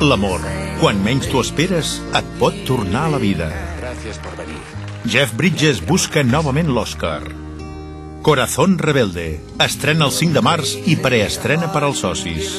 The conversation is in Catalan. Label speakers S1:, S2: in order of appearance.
S1: L'amor, quan menys t'ho esperes, et pot tornar a la vida. Jeff Bridges busca novament l'Oscar. Corazón Rebelde estrena el 5 de març i preestrena per als socis.